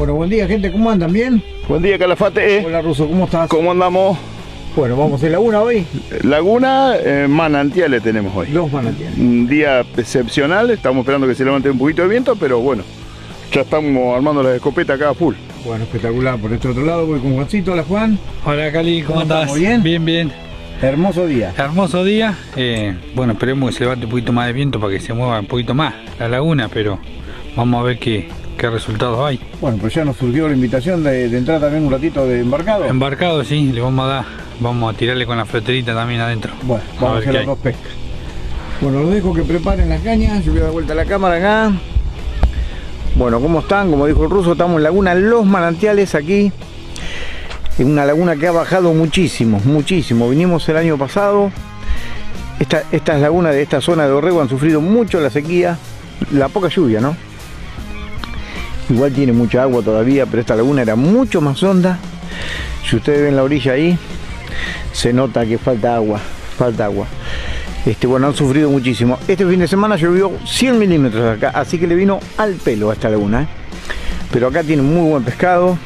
Bueno, buen día, gente. ¿Cómo andan? ¿Bien? Buen día, Calafate. Hola, Ruso. ¿Cómo estás? ¿Cómo andamos? Bueno, vamos en laguna hoy. Laguna, eh, manantiales tenemos hoy. Dos manantiales. Un día excepcional, estamos esperando que se levante un poquito de viento, pero bueno, ya estamos armando las escopetas acá a full. Bueno, espectacular. Por este otro lado voy con Juancito. Hola, Juan. Hola Cali, ¿cómo, ¿Cómo estás? estamos? ¿Bien? Bien, bien. Hermoso día. Hermoso día. Eh, bueno, esperemos que se levante un poquito más de viento para que se mueva un poquito más la laguna, pero vamos a ver qué, qué resultados hay. Bueno, pues ya nos surgió la invitación de, de entrar también un ratito de embarcado. Embarcado, sí, le vamos a dar, vamos a tirarle con la floterita también adentro. Bueno, vamos a ver hacer las dos pescas. Bueno, los dejo que preparen las cañas. Yo voy a dar vuelta a la cámara acá. Bueno, ¿cómo están? Como dijo el ruso, estamos en Laguna Los Manantiales aquí. En una laguna que ha bajado muchísimo, muchísimo. Vinimos el año pasado. Esta- estas lagunas de esta zona de Orrego han sufrido mucho la sequía, la poca lluvia, ¿no? Igual tiene mucha agua todavía, pero esta laguna era mucho más honda. Si ustedes ven la orilla ahí, se nota que falta agua, falta agua. Este, bueno, han sufrido muchísimo. Este fin de semana llovió 100 milímetros acá, así que le vino al pelo a esta laguna. ¿eh? Pero acá tiene muy buen pescado.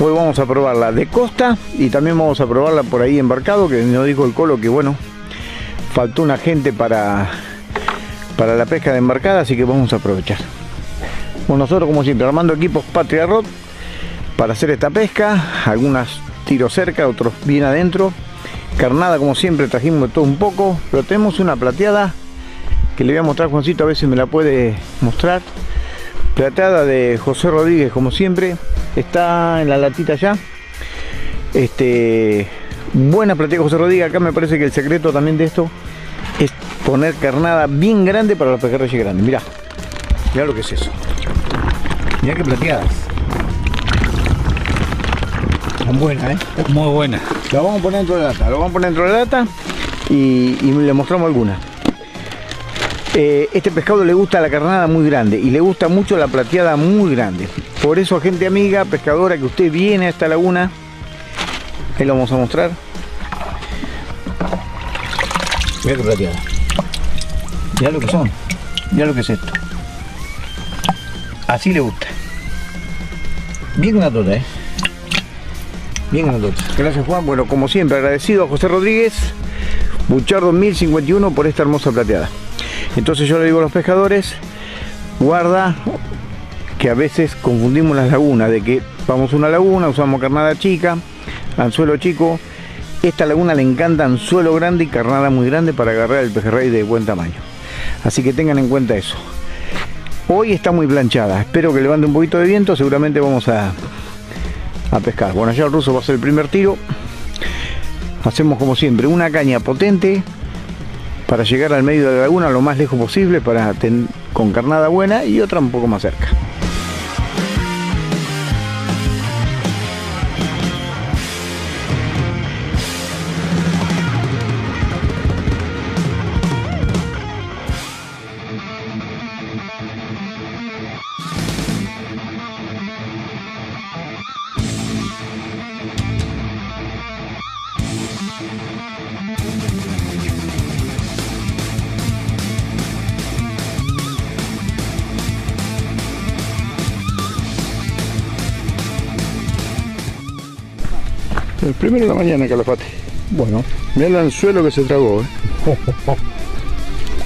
Hoy vamos a probarla de costa y también vamos a probarla por ahí embarcado, que nos dijo el colo que bueno, faltó una gente para, para la pesca de embarcada, así que vamos a aprovechar. Bueno, nosotros como siempre, armando equipos Patria Rod para hacer esta pesca, algunas tiros cerca, otros bien adentro. Carnada como siempre trajimos todo un poco, pero tenemos una plateada que le voy a mostrar Juancito, a ver si me la puede mostrar. Plateada de José Rodríguez como siempre, está en la latita ya. Este, buena plateada José Rodríguez, acá me parece que el secreto también de esto es poner carnada bien grande para los pejerreyes grandes. Mirá, mirá lo que es eso. Mirá qué plateadas. Son buenas, ¿eh? Muy buena. Lo vamos a poner dentro de la lata, lo vamos a poner dentro de la lata y, y le mostramos algunas. Eh, este pescado le gusta la carnada muy grande y le gusta mucho la plateada muy grande. Por eso, gente amiga, pescadora, que usted viene a esta laguna, ahí lo vamos a mostrar. Mira qué plateada. Mira lo que son. Mira lo que es esto. Así le gusta. Bien grandota, ¿eh? Bien grandota. Gracias Juan. Bueno, como siempre, agradecido a José Rodríguez, Buchardo 1051 por esta hermosa plateada. Entonces yo le digo a los pescadores, guarda que a veces confundimos las lagunas, de que vamos a una laguna, usamos carnada chica, anzuelo chico. Esta laguna le encanta anzuelo grande y carnada muy grande para agarrar el pejerrey de buen tamaño. Así que tengan en cuenta eso. Hoy está muy planchada, espero que levante un poquito de viento, seguramente vamos a, a pescar. Bueno, ya el ruso va a hacer el primer tiro. Hacemos como siempre una caña potente para llegar al medio de la laguna lo más lejos posible para ten- con carnada buena y otra un poco más cerca. El primero de la mañana, Calafate. Bueno, Mira el anzuelo que se tragó, ¿eh?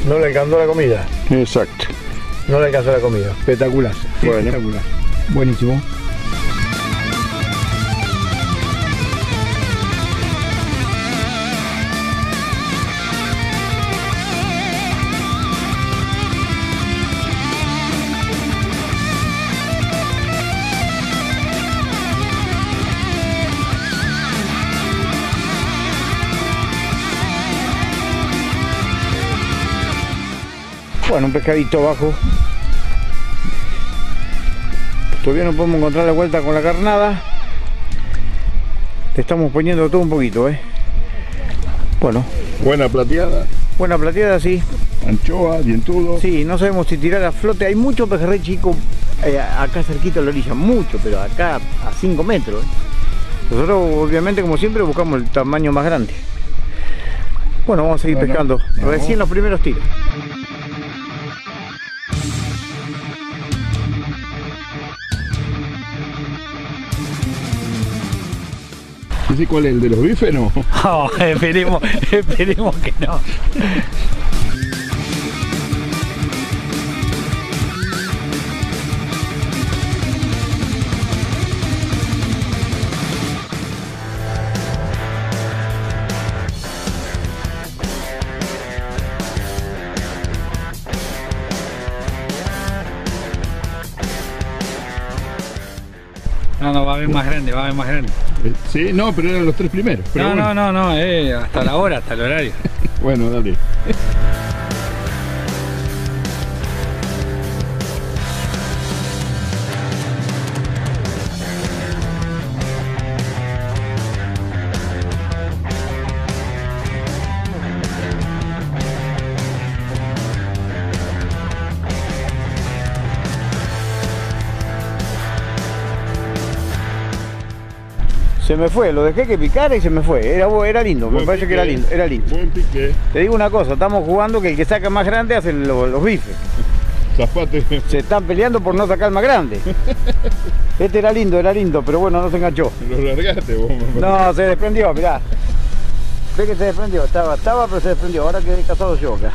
no le alcanzó la comida. Exacto. No le alcanzó la comida. Espectacular. Bueno. Espectacular. Buenísimo. Bueno, un pescadito bajo. Todavía no podemos encontrar la vuelta con la carnada. Le estamos poniendo todo un poquito, ¿eh? Bueno, Buena plateada, buena plateada, sí. anchoa, dientudo. Sí, no sabemos si tirar a flote. Hay mucho pejerrey chico eh, acá cerquita de la orilla, mucho, pero acá a 5 metros. ¿eh? Nosotros, obviamente, como siempre, buscamos el tamaño más grande. Bueno, vamos a seguir Bueno, pescando. vamos. Recién los primeros tiros. ¿Ese cuál es? ¿El de los bifes no? No, esperemos, esperemos que no. Va a haber más grande, va a haber más grande. Eh, Sí, no, pero eran los tres primeros. pero No, bueno. no, no, no, eh, hasta la hora, hasta el horario. Bueno, dale. Se me fue, lo dejé que picara y se me fue. Era, era lindo, me parece que era lindo, era lindo. Buen pique. Te digo una cosa, estamos jugando que el que saca más grande hace lo- los bifes. Zafate. Se están peleando por no sacar más grande. Este era lindo, era lindo, pero bueno, no se enganchó. Lo largaste vos. me No, se desprendió, mirá. Ve que se desprendió, estaba, estaba, pero se desprendió. Ahora quedé casado yo acá.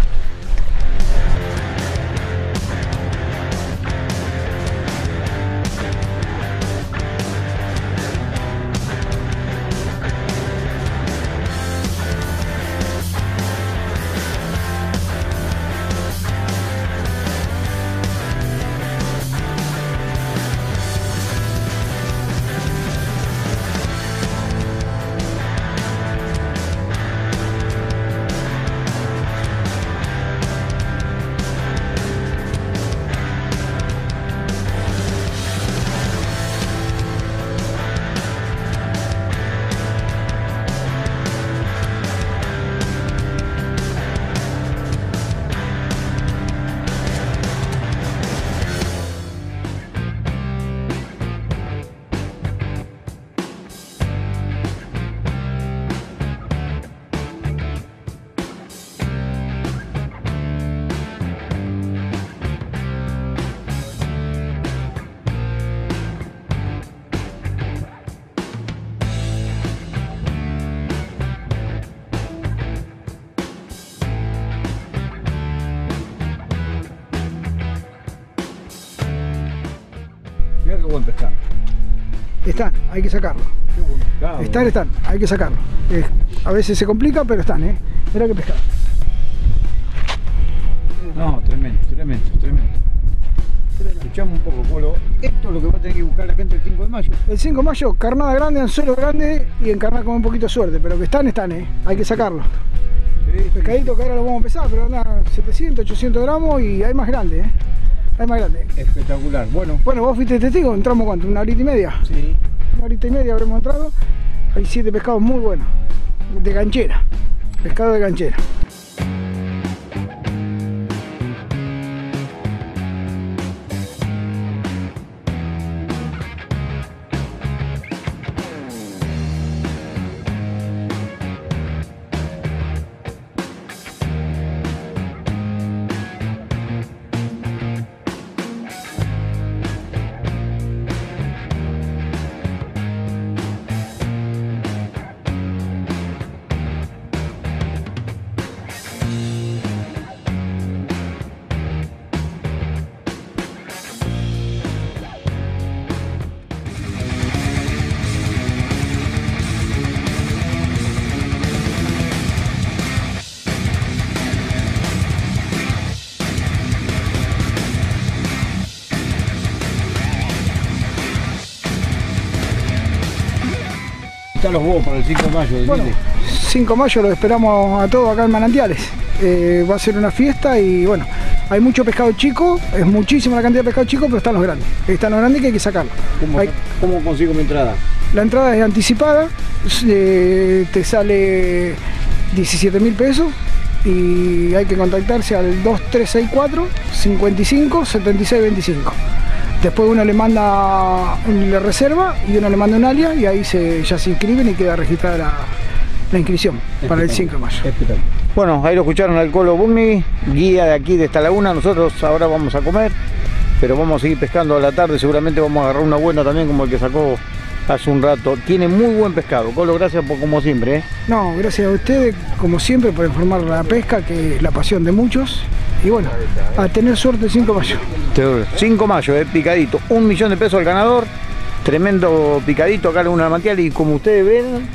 Hay que sacarlo. Qué pescado. Están, están, hay que sacarlo. Eh, a veces se complica, pero están, ¿eh? Mira que pescado. No, tremendo, tremendo, tremendo. Escuchamos un poco, Polo. Esto es lo que va a tener que buscar la gente el 5 de mayo. El 5 de mayo, carnada grande, anzuelo grande y encarnada con un poquito de suerte, pero que están, están, ¿eh? Hay que sacarlo. Pescadito que ahora lo vamos a pesar, pero anda 700, 800 gramos y hay más grande, ¿eh? Hay más grande. Espectacular. Bueno, Bueno, vos fuiste testigo, entramos cuánto, una horita y media. sí. Una y media habremos entrado. Hay siete pescados muy buenos. De ganchera. Pescado de ganchera. Están los huevos para el 5 de mayo. Bueno, decile. 5 de mayo los esperamos a todos acá en Manantiales. Eh, va a ser una fiesta y bueno, hay mucho pescado chico, es muchísima la cantidad de pescado chico, pero están los grandes. Están los grandes que hay que sacarlos. ¿Cómo, Hay- ¿Cómo consigo mi entrada? la entrada es anticipada, eh, te sale 17 mil pesos y hay que contactarse al 2364 55 76 25. Después uno le manda, le reserva y uno le manda un alias y ahí se, ya se inscriben y queda registrada la, la inscripción para el 5 de mayo. Bueno, ahí lo escucharon al Colo Bugni, guía de aquí de esta laguna. Nosotros ahora vamos a comer, pero vamos a seguir pescando a la tarde. Seguramente vamos a agarrar una buena también, como el que sacó hace un rato. Tiene muy buen pescado. Colo, gracias por como siempre. ¿eh? No, gracias a ustedes, como siempre, por informar la pesca, que es la pasión de muchos. Y bueno, a tener suerte 5 mayo. 5 mayo, eh, picadito. Un millón de pesos al ganador. Tremendo picadito acá en una mantial y como ustedes ven,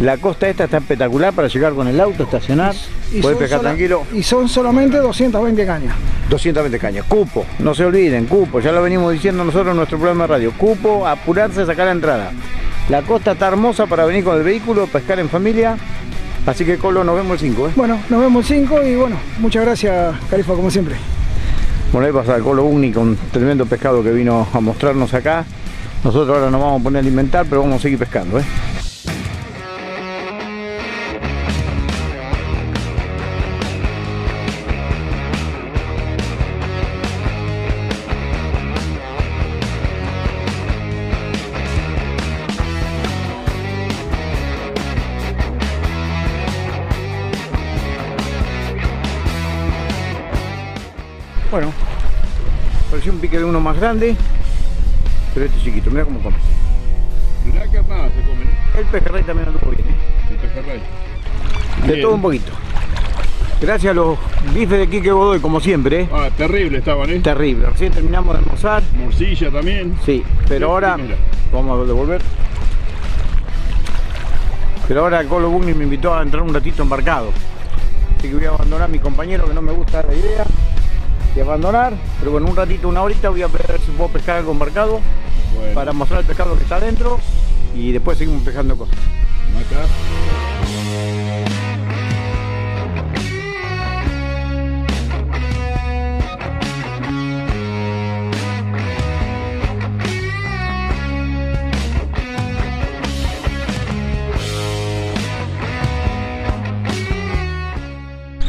la costa esta está espectacular para llegar con el auto, estacionar, Y poder pescar tranquilo. Y son solamente 220 cañas. 220 cañas. Cupo, no se olviden, cupo, ya lo venimos diciendo nosotros en nuestro programa de radio. Cupo, apurarse a sacar la entrada. La costa está hermosa para venir con el vehículo, pescar en familia. Así que Colo, nos vemos el 5, ¿eh? Bueno, nos vemos el 5 y bueno, muchas gracias, Califa, como siempre. Bueno, ahí pasa el Colo Ugni con tremendo pescado que vino a mostrarnos acá. Nosotros ahora nos vamos a poner a alimentar, pero vamos a seguir pescando, ¿eh? Bueno, pareció un pique de uno más grande, pero este chiquito, mira cómo come. Mirá que nada se comen. El pejerrey también anduvo bien, ¿eh? El pejerrey. de Bien. todo un poquito. Gracias a los bifes de Quique Godoy, como siempre, ¿eh? Ah, terrible estaban, ¿eh? terrible. Recién terminamos de almorzar, Morcilla también. sí, pero Sí, ahora mira. vamos a devolver. Pero ahora Colo Bugni me invitó a entrar un ratito embarcado. Así que voy a abandonar a mi compañero que no me gusta la idea abandonar. Pero bueno, un ratito, una horita voy a ver si puedo pescar algo embarcado Bueno, para mostrar el pescado que está adentro y después seguimos pescando cosas. acá.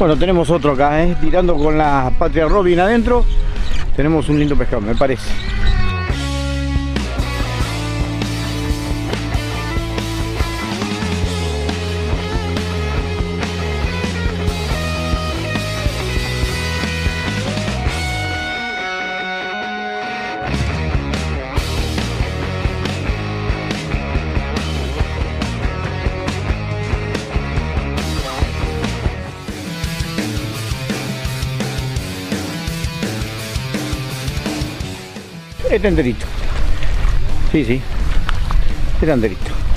Bueno, tenemos otro acá, ¿eh? tirando con la Patria Robin adentro. Tenemos un lindo pescado, me parece. Este enterito. Sí, sí. Este enterito.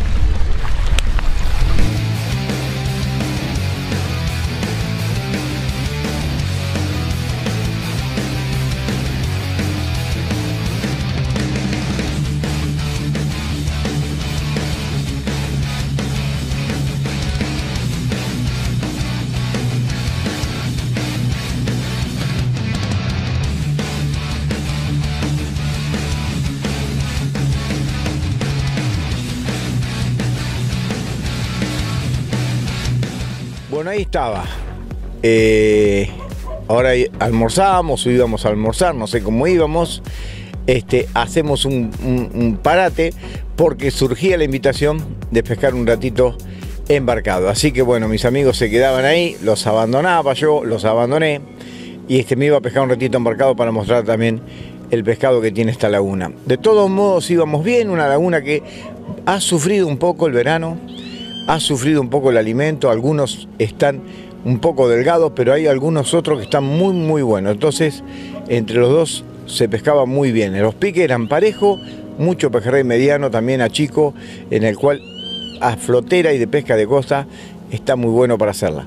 Bueno, ahí estaba. Eh, ahora almorzamos o íbamos a almorzar, no sé cómo íbamos. Este, hacemos un, un- un parate porque surgía la invitación de pescar un ratito embarcado. Así que bueno, mis amigos se quedaban ahí, los abandonaba yo, los abandoné y este me iba a pescar un ratito embarcado para mostrar también el pescado que tiene esta laguna. De todos modos íbamos bien, una laguna que ha sufrido un poco el verano, ha sufrido un poco el alimento, algunos están un poco delgados, pero hay algunos otros que están muy muy buenos. Entonces, entre los dos se pescaba muy bien. Los piques eran parejos, mucho pejerrey mediano, también a chico, en el cual a flotera y de pesca de costa está muy bueno para hacerla.